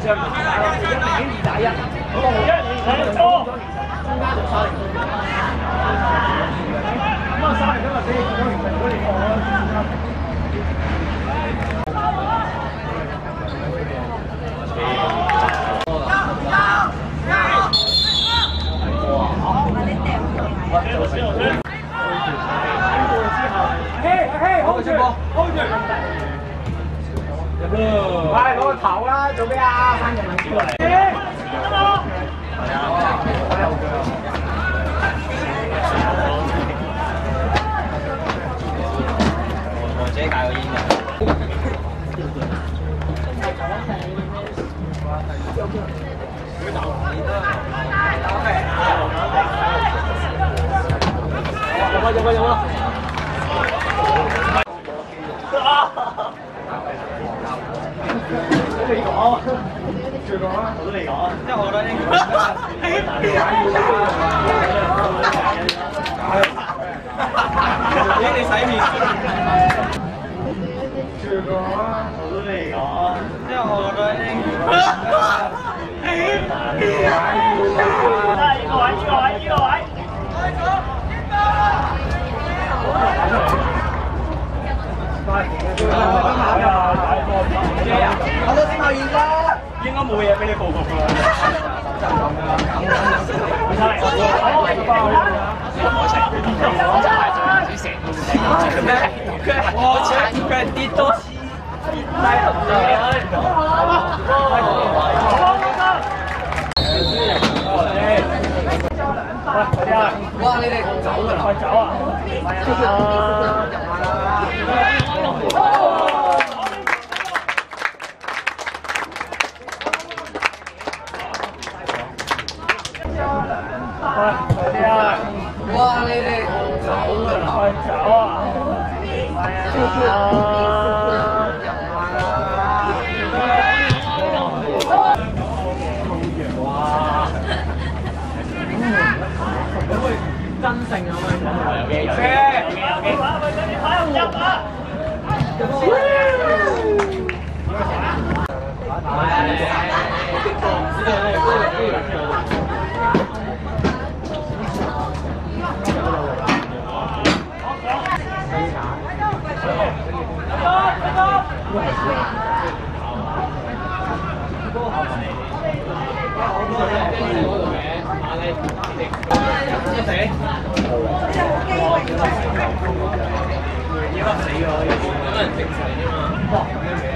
上二打一，一明顯二打一，嗰個一兩個中間就沙力。咁啊，沙力今日俾你見到，其實如果你放啦，，hold 住，hold 住。快攞個頭啦！做咩啊？翻人民出嚟。我自己戒過煙嘅。有啊有啊有啊！你講，最講啦，我都你講，因為我覺得應該。你洗面。最講啦，我都你講，因為我覺得應該。呢個位，呢個位，呢個位。我都先後現啦，應該冇嘢俾你報復㗎。我請佢跌多次，跌低哇！你哋走㗎啦，快走啊！係啊！快啲啊！哇！你哋走啦，快走啊！係啊！不過，同埋你，我覺得你，你哋嗰度嘅馬拉圖肯定會有。即係死，即係好驚，因為你覺得死咗，因為你覺得人死咗，你知嘛？哇，咁樣嘅。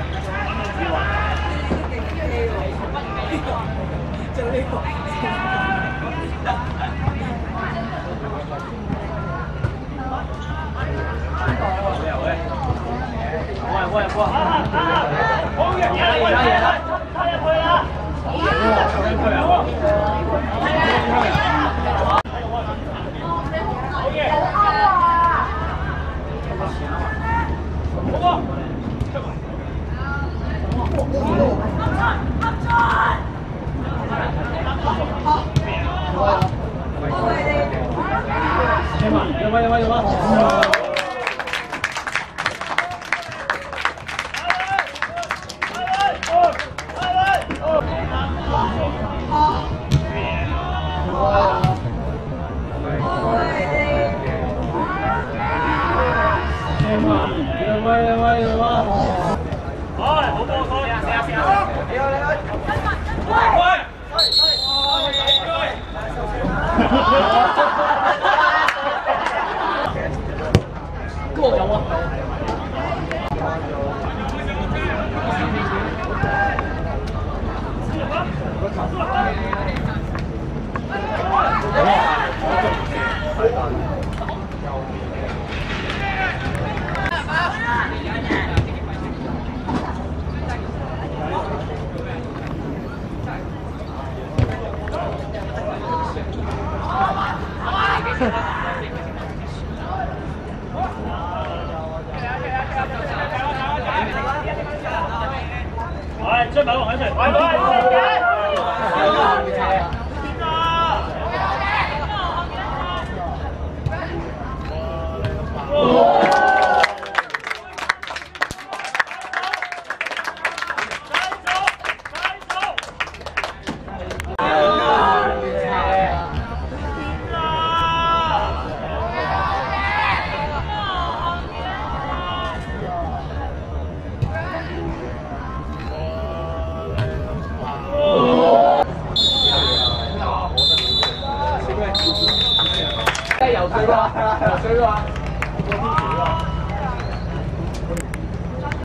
有有吗？有吗？有吗？好，好波，好，試下試下。你好，你好。喂！跟我有啊。哎，追埋落海上，呢個啊？